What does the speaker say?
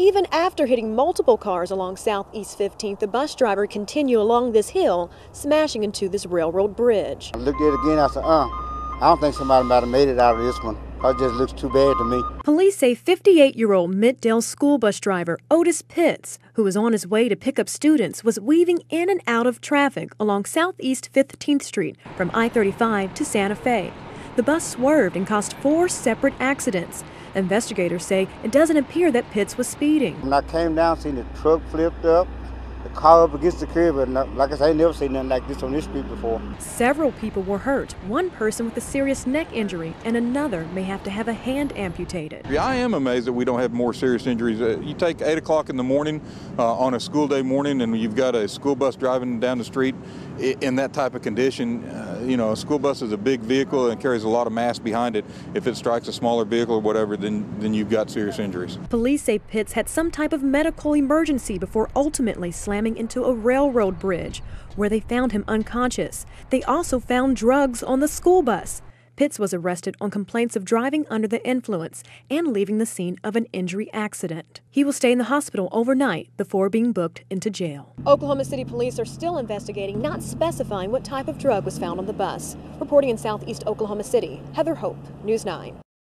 Even after hitting multiple cars along Southeast 15th, the bus driver continued along this hill, smashing into this railroad bridge. I looked at it again, I said, uh, I don't think somebody might have made it out of this one. It just looks too bad to me. Police say 58 year old Mid-Del school bus driver Otis Pitts, who was on his way to pick up students, was weaving in and out of traffic along Southeast 15th Street from I 35 to Santa Fe. The bus swerved and caused four separate accidents. Investigators say it doesn't appear that Pitts was speeding. When I came down, seen the truck flipped up, the car up against the curb, and like I said, I never seen nothing like this on this street before. Several people were hurt. One person with a serious neck injury, and another may have to have a hand amputated. Yeah, I am amazed that we don't have more serious injuries. Uh, you take 8 o'clock in the morning uh, on a school day morning, and you've got a school bus driving down the street in that type of condition. Uh, you know, a school bus is a big vehicle and carries a lot of mass behind it. If it strikes a smaller vehicle or whatever, then, then you've got serious injuries. Police say Pitts had some type of medical emergency before ultimately slamming into a railroad bridge, where they found him unconscious. They also found drugs on the school bus. Pitts was arrested on complaints of driving under the influence and leaving the scene of an injury accident. He will stay in the hospital overnight before being booked into jail. Oklahoma City police are still investigating, not specifying what type of drug was found on the bus. Reporting in southeast Oklahoma City, Heather Hope, News 9.